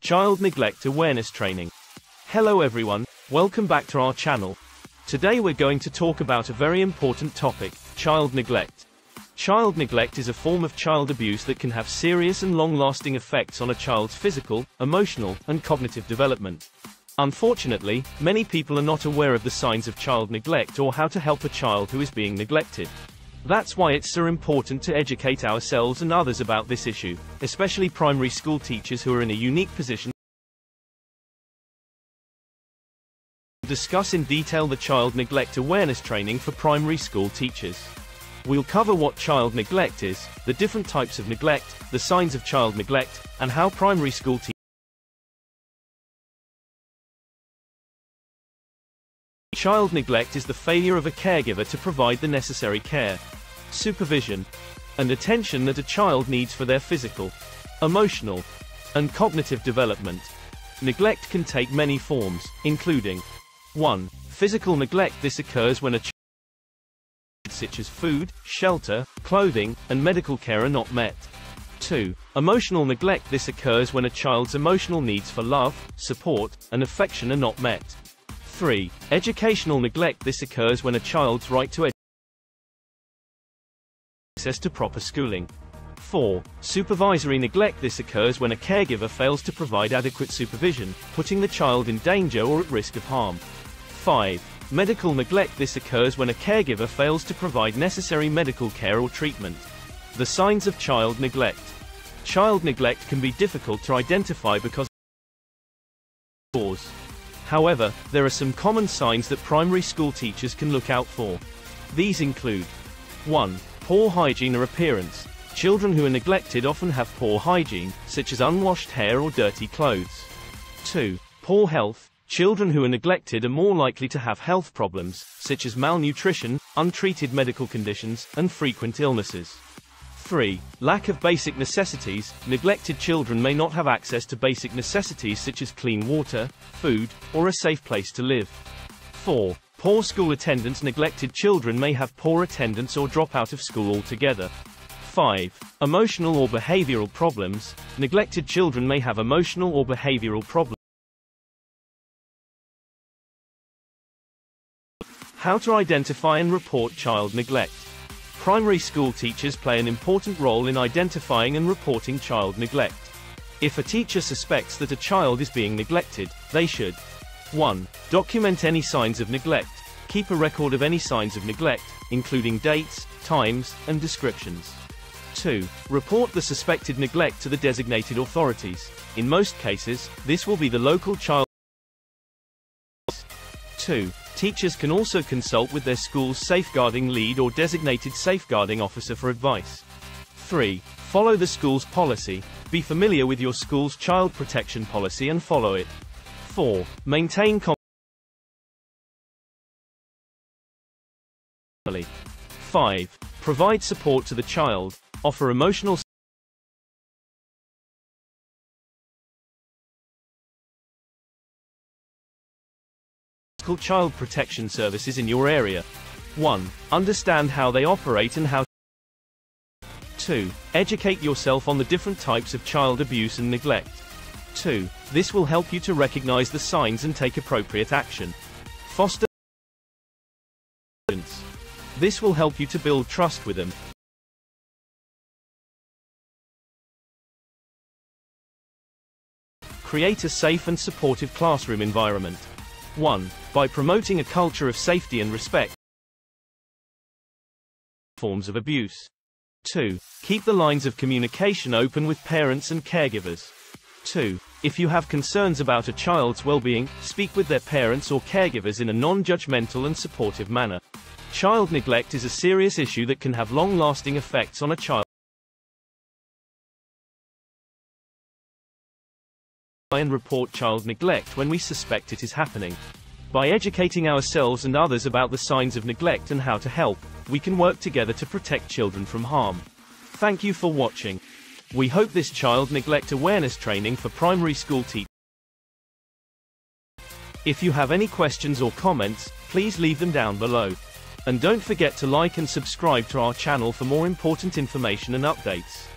Child Neglect Awareness Training. Hello everyone, welcome back to our channel. Today we're going to talk about a very important topic, child neglect. Child neglect is a form of child abuse that can have serious and long-lasting effects on a child's physical, emotional, and cognitive development. Unfortunately, many people are not aware of the signs of child neglect or how to help a child who is being neglected. That's why it's so important to educate ourselves and others about this issue, especially primary school teachers who are in a unique position discuss in detail the child neglect awareness training for primary school teachers. We'll cover what child neglect is, the different types of neglect, the signs of child neglect, and how primary school teachers Child neglect is the failure of a caregiver to provide the necessary care, supervision, and attention that a child needs for their physical, emotional, and cognitive development. Neglect can take many forms, including 1. Physical neglect This occurs when a child such as food, shelter, clothing, and medical care are not met. 2. Emotional neglect This occurs when a child's emotional needs for love, support, and affection are not met. 3. Educational neglect This occurs when a child's right to access to proper schooling. 4. Supervisory neglect This occurs when a caregiver fails to provide adequate supervision, putting the child in danger or at risk of harm. 5. Medical neglect This occurs when a caregiver fails to provide necessary medical care or treatment. The signs of child neglect. Child neglect can be difficult to identify because cause. However, there are some common signs that primary school teachers can look out for. These include 1. Poor hygiene or appearance. Children who are neglected often have poor hygiene, such as unwashed hair or dirty clothes. 2. Poor health. Children who are neglected are more likely to have health problems, such as malnutrition, untreated medical conditions, and frequent illnesses. 3. Lack of basic necessities. Neglected children may not have access to basic necessities such as clean water, food, or a safe place to live. 4. Poor school attendance. Neglected children may have poor attendance or drop out of school altogether. 5. Emotional or behavioral problems. Neglected children may have emotional or behavioral problems. How to identify and report child neglect. Primary school teachers play an important role in identifying and reporting child neglect. If a teacher suspects that a child is being neglected, they should 1. Document any signs of neglect. Keep a record of any signs of neglect, including dates, times, and descriptions. 2. Report the suspected neglect to the designated authorities. In most cases, this will be the local child 2. Teachers can also consult with their school's safeguarding lead or designated safeguarding officer for advice. 3. Follow the school's policy. Be familiar with your school's child protection policy and follow it. 4. Maintain 5. Provide support to the child. Offer emotional child protection services in your area. 1. Understand how they operate and how 2. Educate yourself on the different types of child abuse and neglect. 2. This will help you to recognize the signs and take appropriate action. Foster This will help you to build trust with them. Create a safe and supportive classroom environment. 1. By promoting a culture of safety and respect forms of abuse. 2. Keep the lines of communication open with parents and caregivers. 2. If you have concerns about a child's well-being, speak with their parents or caregivers in a non-judgmental and supportive manner. Child neglect is a serious issue that can have long-lasting effects on a child. And report child neglect when we suspect it is happening. By educating ourselves and others about the signs of neglect and how to help, we can work together to protect children from harm. Thank you for watching. We hope this child neglect awareness training for primary school teachers. If you have any questions or comments, please leave them down below. And don't forget to like and subscribe to our channel for more important information and updates.